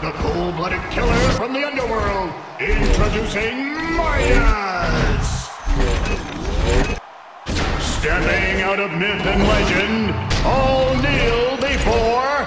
The cold-blooded killer from the underworld, introducing Midas! Stepping out of myth and legend, all kneel before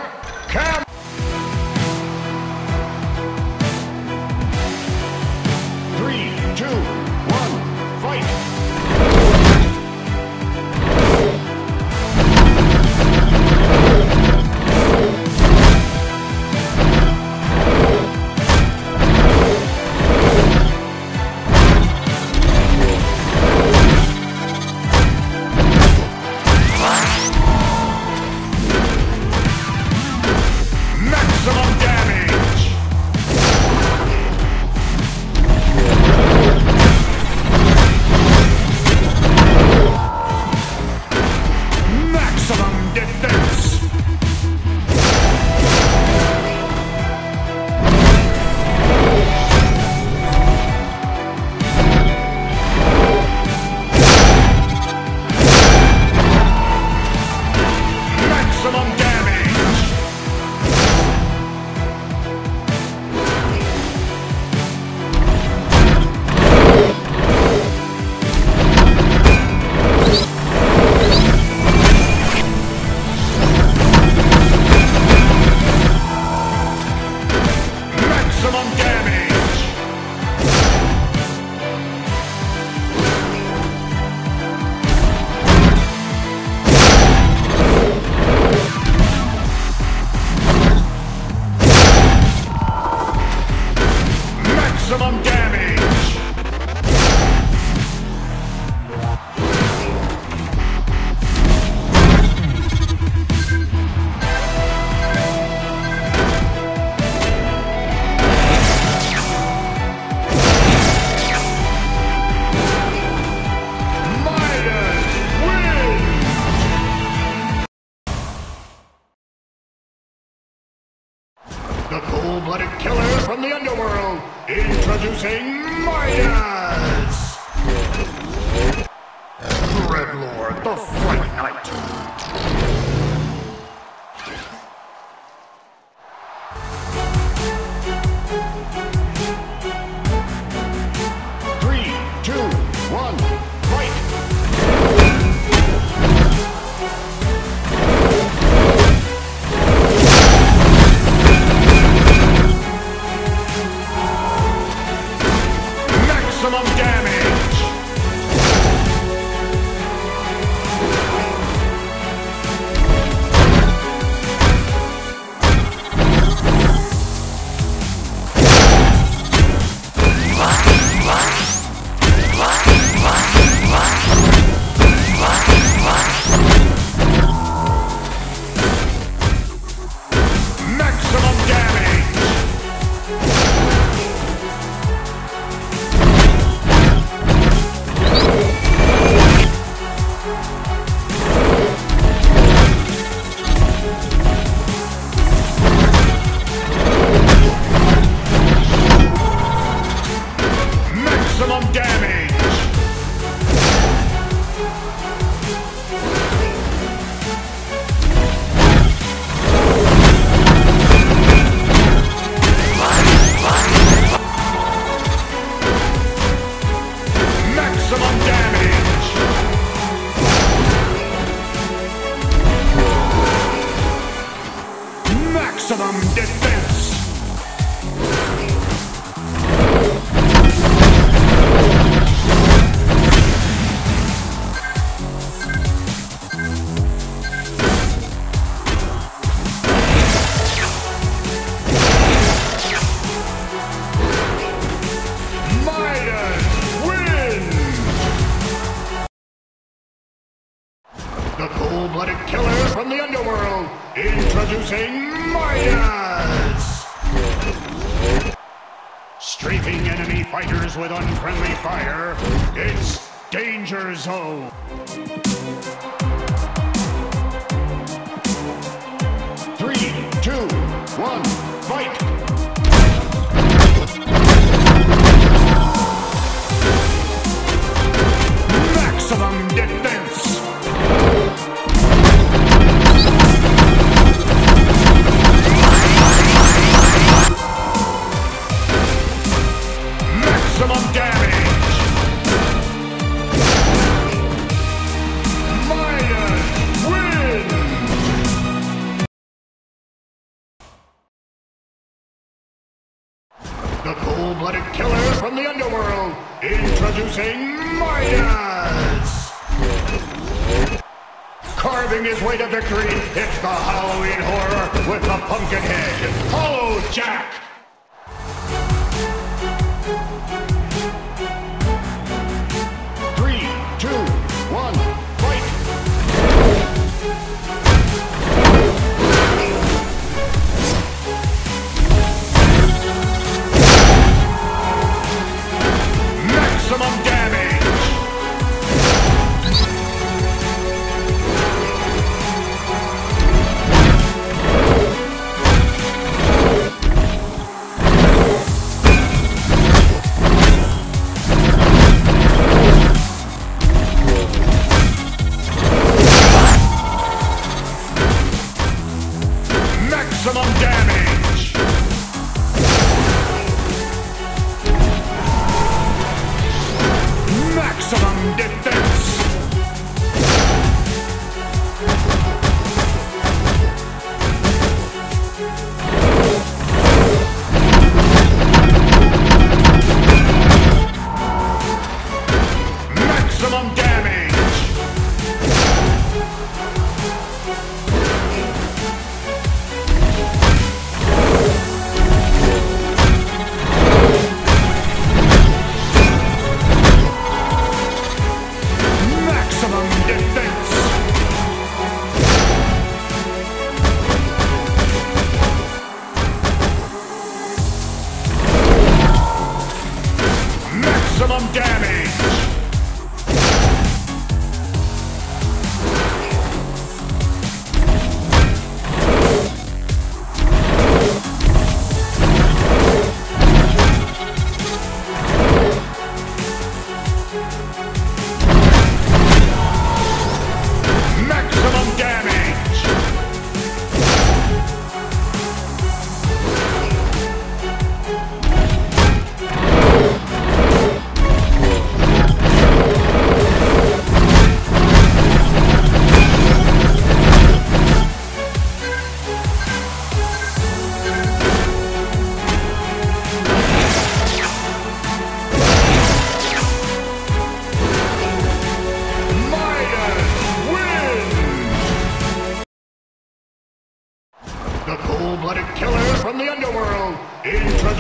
from the underworld, introducing Midas! Strafing enemy fighters with unfriendly fire, it's Danger Zone! Three, two, one, fight! Introducing Midas! Carving his way to victory, it's the Halloween horror with the pumpkin head, Hollow Jack!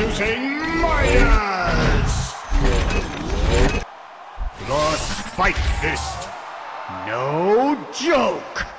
Introducing Midas! The Spike Fist. No joke!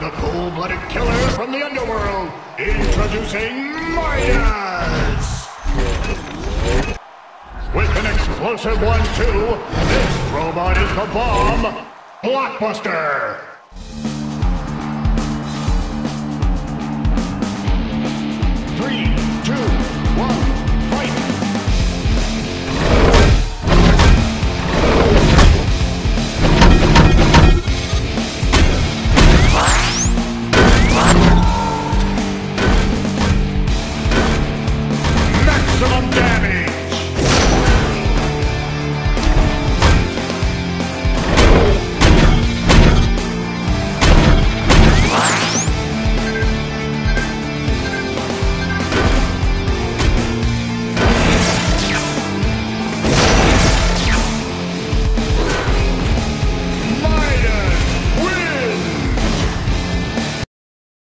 The cold-blooded killer from the underworld, introducing Midas! With an explosive one-two, this robot is the bomb, Blockbuster!